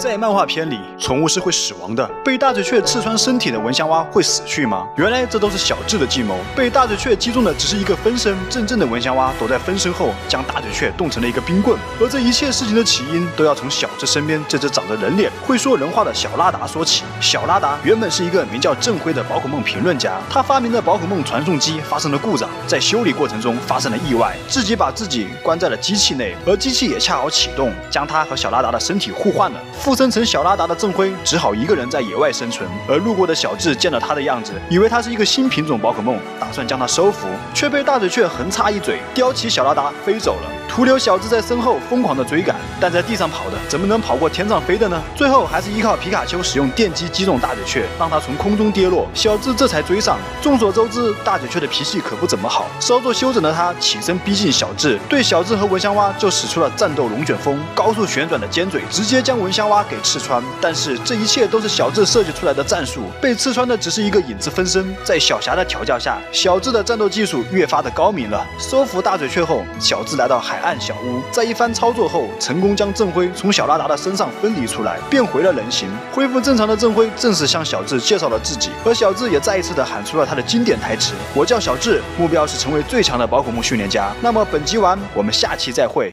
在漫画片里，宠物是会死亡的。被大嘴雀刺穿身体的蚊香蛙会死去吗？原来这都是小智的计谋。被大嘴雀击中的只是一个分身，真正的蚊香蛙躲在分身后，将大嘴雀冻成了一个冰棍。而这一切事情的起因，都要从小智身边这只长着人脸、会说人话的小拉达说起。小拉达原本是一个名叫郑辉的宝可梦评论家，他发明的宝可梦传送机发生了故障，在修理过程中发生了意外，自己把自己关在了机器内，而机器也恰好启动，将他和小拉达的身体互换了。附身成小拉达的郑辉只好一个人在野外生存，而路过的小智见了他的样子，以为他是一个新品种宝可梦，打算将他收服，却被大嘴雀横插一嘴，叼起小拉达飞走了。徒留小智在身后疯狂的追赶，但在地上跑的怎么能跑过天上飞的呢？最后还是依靠皮卡丘使用电击击中大嘴雀，让它从空中跌落，小智这才追上。众所周知，大嘴雀的脾气可不怎么好，稍作休整的他起身逼近小智，对小智和蚊香蛙就使出了战斗龙卷风，高速旋转的尖嘴直接将蚊香蛙花给刺穿。但是这一切都是小智设计出来的战术，被刺穿的只是一个影子分身。在小霞的调教下，小智的战斗技术越发的高明了。收服大嘴雀后，小智来到海。岸小屋在一番操作后，成功将郑辉从小拉达的身上分离出来，变回了人形。恢复正常的郑辉正式向小智介绍了自己，而小智也再一次的喊出了他的经典台词：“我叫小智，目标是成为最强的宝可梦训练家。”那么本集完，我们下期再会。